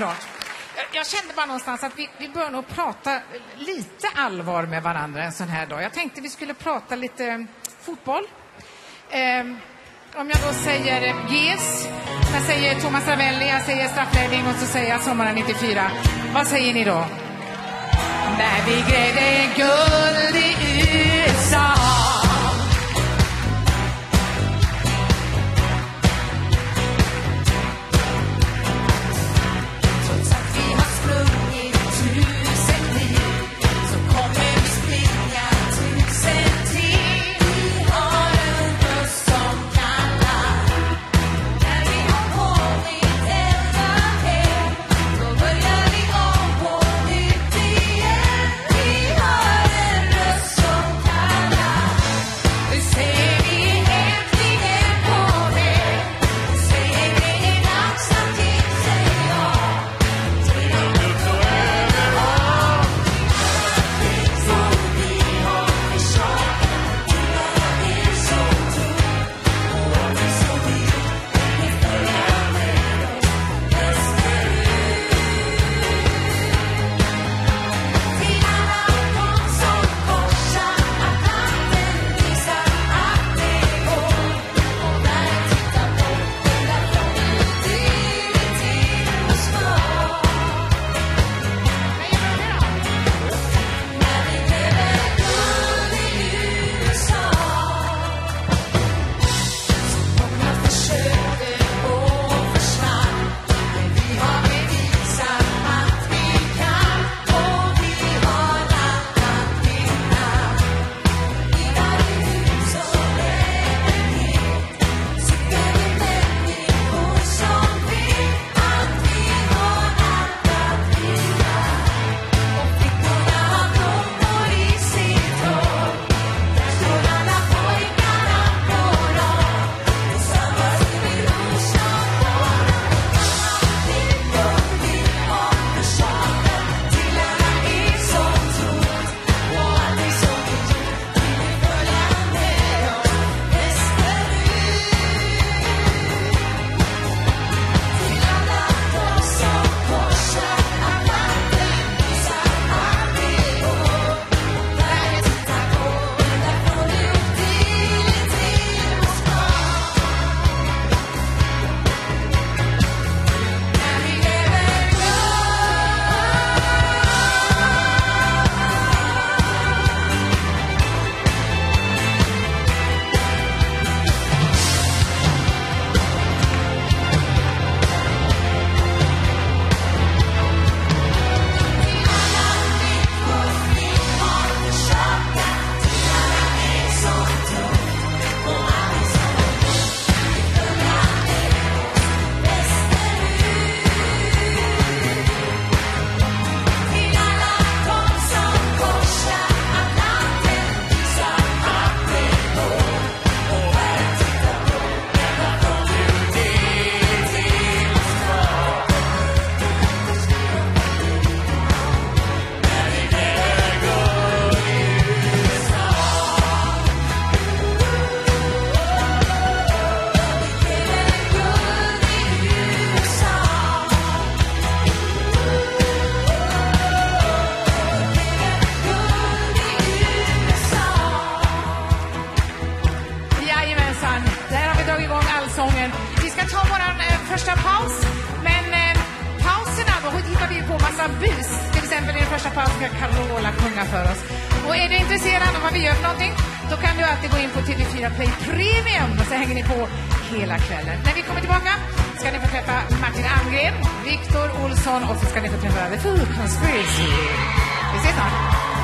Såklart. Jag- kände bara någonstans att vi, vi bör nog prata lite allvar med varandra en sån här dag. Jag tänkte vi skulle prata lite eh, fotboll. Ehm, om jag då säger GES, jag säger Thomas Ravelli, jag säger straffläggning och så säger jag sommaren 94. Vad säger ni då? När vi grävde guld vi igång allsången. Vi ska ta vår eh, första paus, men eh, pauserna då hittar vi på massa bus. Till exempel i den första pausen ska Carola sjunga för oss. Och är du intresserad av vad vi gör för någonting, då kan du alltid gå in på TV4 Play Premium och så hänger ni på hela kvällen. När vi kommer tillbaka ska ni få träffa Martin Almgren, Viktor Olsson och så ska ni få träffa The Food Conspiracy. Vi ses snart.